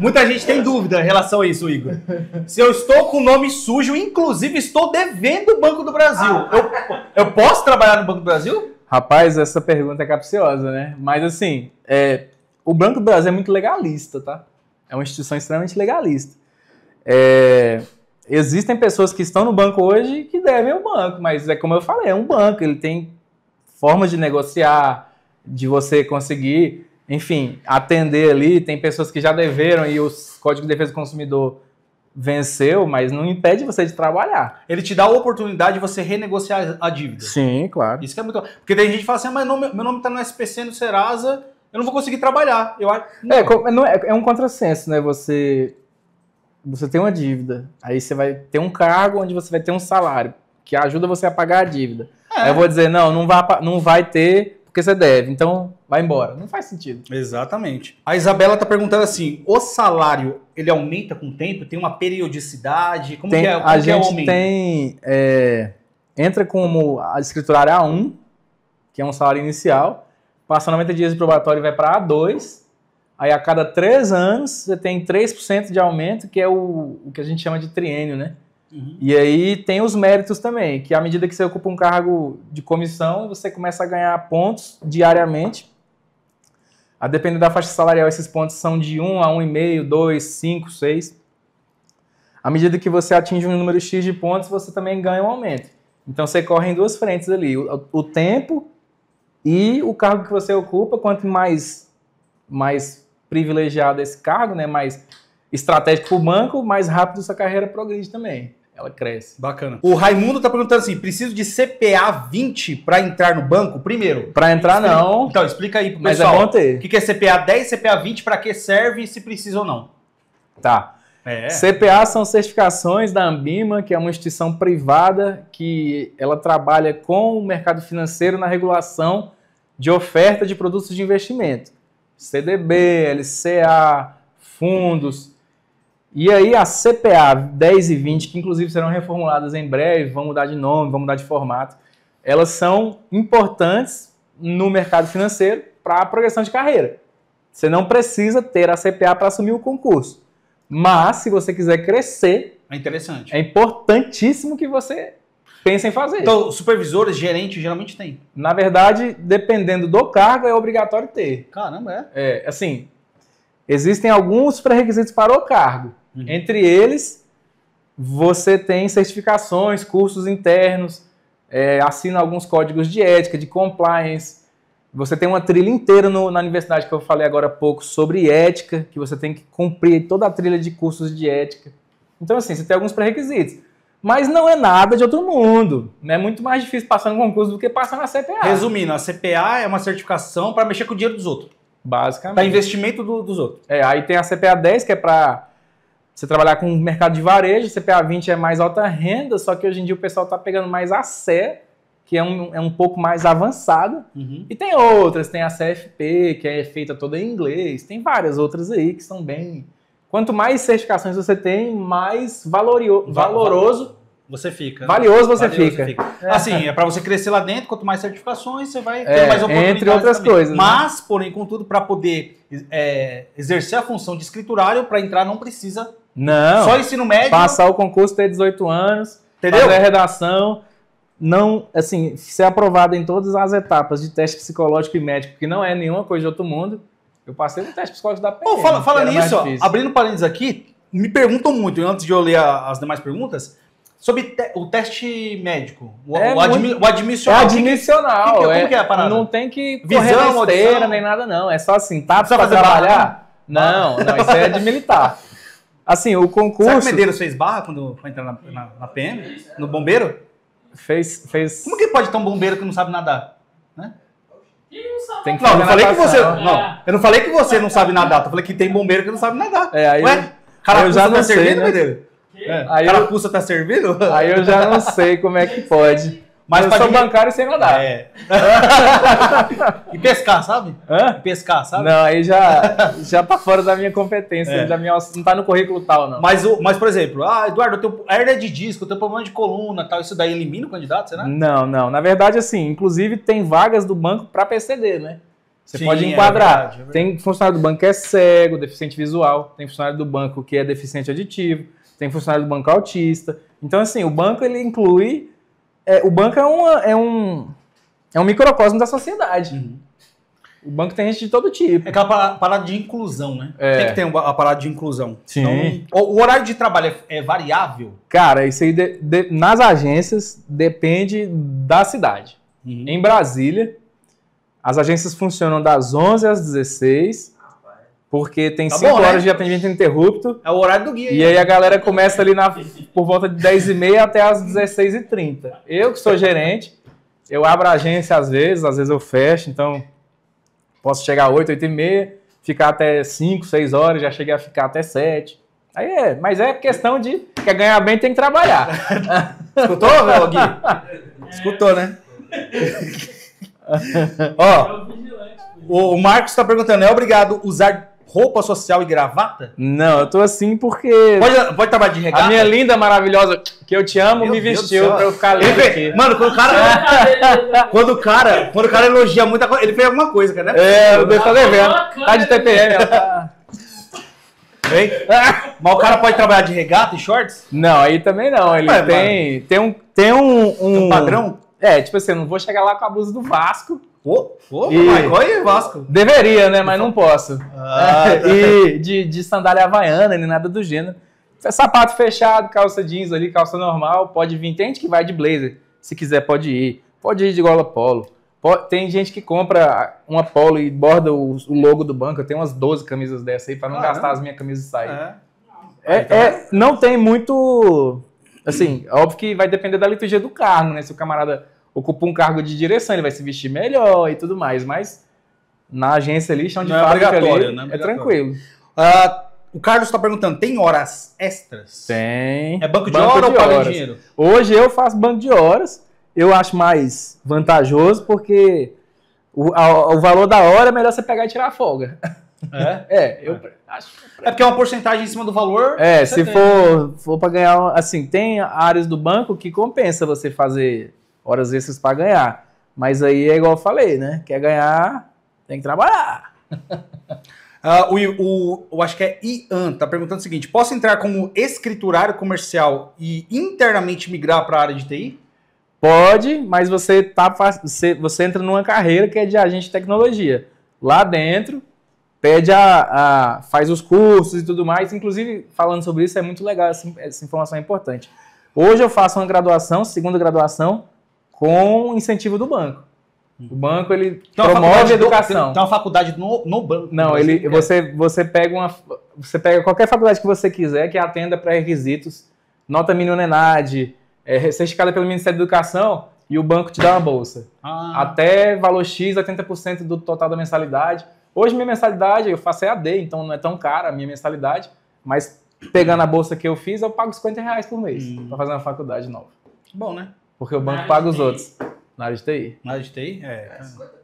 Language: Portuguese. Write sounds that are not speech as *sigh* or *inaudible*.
Muita gente tem dúvida em relação a isso, Igor. Se eu estou com o nome sujo, inclusive estou devendo o Banco do Brasil, eu, eu posso trabalhar no Banco do Brasil? Rapaz, essa pergunta é capciosa, né? Mas assim, é, o Banco do Brasil é muito legalista, tá? É uma instituição extremamente legalista. É, existem pessoas que estão no banco hoje que devem ao banco, mas é como eu falei, é um banco, ele tem formas de negociar, de você conseguir, enfim, atender ali. Tem pessoas que já deveram e o Código de Defesa do Consumidor venceu, mas não impede você de trabalhar. Ele te dá a oportunidade de você renegociar a dívida. Sim, claro. Isso que é muito. Porque tem gente que fala assim, ah, mas meu nome está no SPC, no Serasa, eu não vou conseguir trabalhar. Eu acho. É, não é, é um contrassenso, né? Você você tem uma dívida, aí você vai ter um cargo onde você vai ter um salário que ajuda você a pagar a dívida. É. Aí eu vou dizer, não, não vai, não vai ter porque você deve, então vai embora. Não faz sentido. Exatamente. A Isabela está perguntando assim, o salário, ele aumenta com o tempo? Tem uma periodicidade? Como tem, que é, como a que gente é tem... É, entra como a escriturária A1, que é um salário inicial, passa 90 dias de probatório e vai para A2, Aí a cada três anos você tem 3% de aumento, que é o, o que a gente chama de triênio, né? Uhum. E aí tem os méritos também, que à medida que você ocupa um cargo de comissão, você começa a ganhar pontos diariamente. A depender da faixa salarial, esses pontos são de 1 a 1,5, 2, 5, 6. À medida que você atinge um número X de pontos, você também ganha um aumento. Então você corre em duas frentes ali: o, o tempo e o cargo que você ocupa. Quanto mais, mais privilegiado esse cargo, né, mais estratégico para o banco, mais rápido sua carreira progride também. Ela cresce. Bacana. O Raimundo está perguntando assim: preciso de CPA 20 para entrar no banco? Primeiro. Para entrar, explica, não. Então, explica aí pro Mas pessoal. é bom ter. O que é CPA 10, CPA 20, para que serve e se precisa ou não? Tá. É. CPA são certificações da Ambima, que é uma instituição privada que ela trabalha com o mercado financeiro na regulação de oferta de produtos de investimento. CDB, LCA, fundos. E aí a CPA 10 e 20, que inclusive serão reformuladas em breve, vão mudar de nome, vão mudar de formato, elas são importantes no mercado financeiro para a progressão de carreira. Você não precisa ter a CPA para assumir o concurso. Mas, se você quiser crescer, é interessante. É importantíssimo que você pensa em fazer. Então, supervisores, gerentes, geralmente tem. Na verdade, dependendo do cargo, é obrigatório ter. Caramba, é? É, assim, existem alguns pré-requisitos para o cargo. Uhum. Entre eles, você tem certificações, cursos internos, é, assina alguns códigos de ética, de compliance. Você tem uma trilha inteira no, na universidade que eu falei agora há pouco sobre ética, que você tem que cumprir toda a trilha de cursos de ética. Então, assim, você tem alguns pré-requisitos. Mas não é nada de outro mundo. É muito mais difícil passar no concurso do que passar na CPA. Resumindo, a CPA é uma certificação para mexer com o dinheiro dos outros. Basicamente. Para investimento do, dos outros. É, aí tem a CPA 10, que é para você trabalhar com o mercado de varejo. CPA 20 é mais alta renda, só que hoje em dia o pessoal está pegando mais a CE, que é um, é um pouco mais avançado. Uhum. E tem outras, tem a CFP, que é feita toda em inglês. Tem várias outras aí que são bem Quanto mais certificações você tem, mais valorio, valoroso você fica. Valioso você Valioso fica. fica. É. Assim, é para você crescer lá dentro, quanto mais certificações, você vai ter é, mais oportunidades. Entre outras também. coisas. Né? Mas, né? porém, contudo, para poder é, exercer a função de escriturário, para entrar não precisa. Não. Só ensino médio. Passar o concurso, ter 18 anos, Entendeu? fazer a redação. Não, assim, ser aprovado em todas as etapas de teste psicológico e médico, que não é nenhuma coisa de outro mundo. Eu passei no teste psicológico da PM. Fala fala nisso, ó, abrindo parênteses aqui, me perguntam muito, antes de eu ler as demais perguntas, sobre te o teste médico, o, é o, admi o admissional. É admissional. Que, que, como que é a parada? Não tem que Visão, correr besteira, nem nada, não. É só assim, tá pra trabalhar? Não, não, isso é de militar. *laughs* Assim, o concurso... Será que o Medeiros fez barra quando foi entrar na, na, na PM? No bombeiro? Fez, fez... Como que pode ter um bombeiro que não sabe nadar? Né? Tem que não, não falei que você. Não, eu não falei que você não sabe nadar. Eu falei que tem bombeiro que não sabe nadar. É, aí Ué? Cara, eu já não tá sei, servindo, né? É. Aí Carapuça eu... tá servindo? Aí eu já não sei como é que pode. Mas eu sou bancário sem nadar. É. *laughs* e pescar, sabe? Hã? E pescar, sabe? Não, aí já, já tá fora da minha competência, é. da minha, não tá no currículo tal, não. Mas, o, mas por exemplo, ah, Eduardo, eu tenho hernia de disco, eu tenho problema de coluna tal, isso daí elimina o candidato, será? Não, não. Na verdade, assim, inclusive tem vagas do banco para PCD, né? Você Sim, pode é enquadrar. verdade, é verdade. Tem funcionário do banco que é cego, deficiente visual, tem funcionário do banco que é deficiente auditivo, tem funcionário do banco autista. Então, assim, o banco ele inclui. É, o banco é, uma, é, um, é um microcosmo da sociedade. Uhum. O banco tem gente de todo tipo. É aquela pa- parada de inclusão, né? É. Tem que ter a parada de inclusão. Sim. Então, o, o horário de trabalho é, é variável? Cara, isso aí de- de- nas agências depende da cidade. Uhum. Em Brasília, as agências funcionam das 11 às 16, porque tem Tá 5 bom, né? horas de atendimento ininterrupto. É o horário do guia. E aí a galera começa ali na, por volta de 10h30 até as 16h30. Eu que sou gerente, eu abro a agência às vezes, às vezes eu fecho, então posso chegar às 8, 8h30, ficar até 5, 6 horas, já cheguei a ficar até 7. Aí é, mas é questão de quer ganhar bem tem que trabalhar. *laughs* Escutou, meu Gui? Escutou, né? Ó, o, o Marcos tá perguntando, é obrigado usar roupa social e gravata? Não, eu tô assim porque Pode, pode trabalhar de regata? a minha linda, maravilhosa, que eu te amo, Meu me Deus vestiu pra eu ficar lindo aqui. Mano, quando o cara... *laughs* quando o cara, quando o cara elogia muita coisa, ele fez alguma coisa, cara, né? É, eu devo estar devendo. Tá de TPM, ela tá... Hein? Mas o cara pode trabalhar de regata e shorts? Não, aí também não. Ele Ué, tem, tem um. Tem um, um- Um padrão? É, tipo assim, eu não vou chegar lá com a blusa do Vasco. Ô, ô, E- oi, Vasco. Deveria, né? Mas não posso. Ah, *laughs* e de, de sandália havaiana, nem nada do gênero. Sapato fechado, calça jeans ali, calça normal. Pode vir. Tem gente que vai de blazer. Se quiser, pode ir. Pode ir de gola polo. Po- Tem gente que compra uma polo e borda o, o logo do banco. Eu tenho umas 12 camisas dessa aí pra não Caramba. gastar as minhas camisas e sair. é. É, Então- é- não tem muito. Assim, óbvio que vai depender da liturgia do cargo, né? Se o camarada ocupa um cargo de direção, ele vai se vestir melhor e tudo mais. Mas na agência ali, chão de Não é fábrica ali, obrigatório, né? é Obrigatório. tranquilo. Ah, o Carlos está perguntando, tem horas extras? Tem. É banco de hora ou paga horas. dinheiro? Hoje eu faço banco de horas. Eu acho mais vantajoso porque o, a- o valor da hora é melhor você pegar e tirar a folga. É? *laughs* É, eu acho. É porque é uma porcentagem em cima do valor. É, se tem. for, for para ganhar, assim, tem áreas do banco que compensa você fazer horas extras para ganhar. Mas aí é igual eu falei, né? Quer ganhar, tem que trabalhar. *laughs* Ah, o, o, eu acho que é Ian, tá perguntando o seguinte: posso entrar como escriturário comercial e internamente migrar para a área de TI? Pode, mas você tá você, você entra numa carreira que é de agente de tecnologia. Lá dentro, pede a, a- faz os cursos e tudo mais. Inclusive, falando sobre isso, é muito legal, essa, essa informação é importante. Hoje eu faço uma graduação, segunda graduação, com incentivo do banco. O banco ele uma promove a do- educação. tem, tem uma faculdade no, no banco. Não, no ele, Brasil. você, você pega uma, você pega qualquer faculdade que você quiser que atenda pré-requisitos, nota mínima ENAD, é certificada pelo Ministério da Educação e o banco te dá uma bolsa. Ah, Até valor X, 80% do total da mensalidade. Hoje minha mensalidade, eu faço EAD, então não é tão cara a minha mensalidade, mas pegando a bolsa que eu fiz, eu pago 50 reais por mês Hum. para fazer uma faculdade nova. bom, né? Porque o banco paga os outros na área de TI. Na área de TI? É. É, 50